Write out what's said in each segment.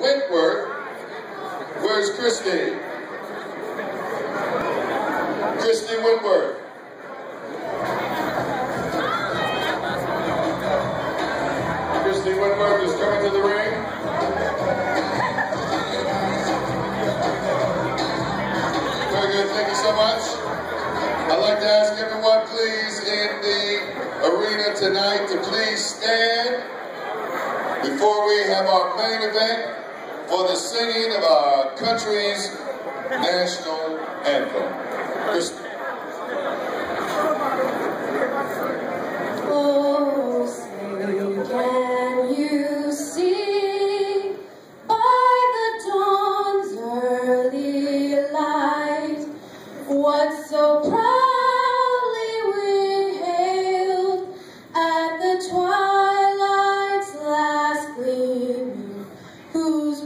Wentworth. Where's Christy? Christy Wentworth. Christy Wentworth is coming to the ring. Very good, thank you so much. I'd like to ask everyone, please, in the arena tonight to please stand before we have our main event for the singing of our country's national anthem.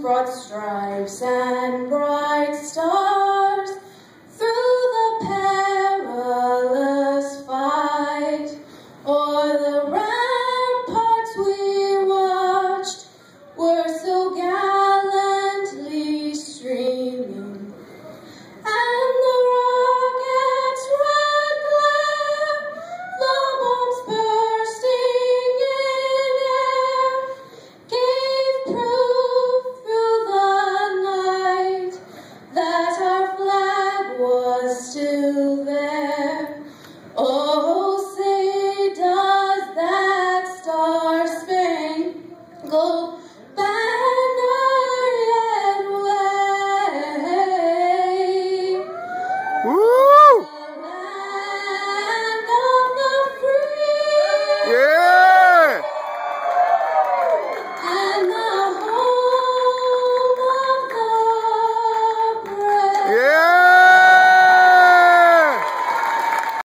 Broad stripes and bright Go there. Oh, say does that star spangled banner